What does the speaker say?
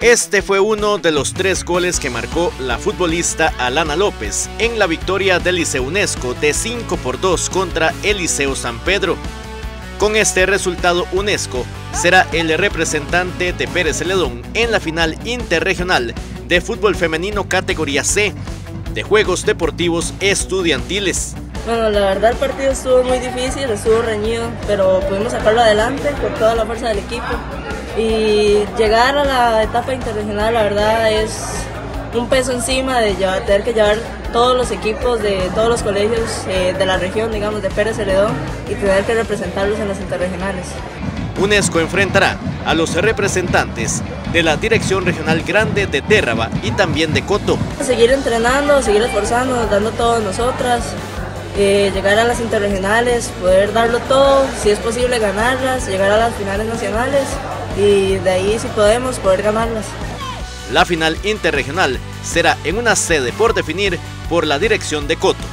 Este fue uno de los tres goles que marcó la futbolista Alana López en la victoria del Liceo UNESCO de 5 por 2 contra el Liceo San Pedro. Con este resultado, UNESCO será el representante de Pérez Celedón en la final interregional de fútbol femenino categoría C de Juegos Deportivos Estudiantiles. Bueno, la verdad el partido estuvo muy difícil, estuvo reñido, pero pudimos sacarlo adelante con toda la fuerza del equipo. Y llegar a la etapa internacional, la verdad, es un peso encima de tener que llevar todos los equipos de todos los colegios eh, de la región, digamos, de Pérez Celedón, y tener que representarlos en las interregionales. UNESCO enfrentará a los representantes de la Dirección Regional Grande de Térraba y también de Coto. Seguir entrenando, seguir esforzándonos, dando todo nosotras, eh, llegar a las interregionales, poder darlo todo, si es posible ganarlas, llegar a las finales nacionales y de ahí si podemos poder ganarlas. La final interregional será en una sede por definir por la dirección de Coto.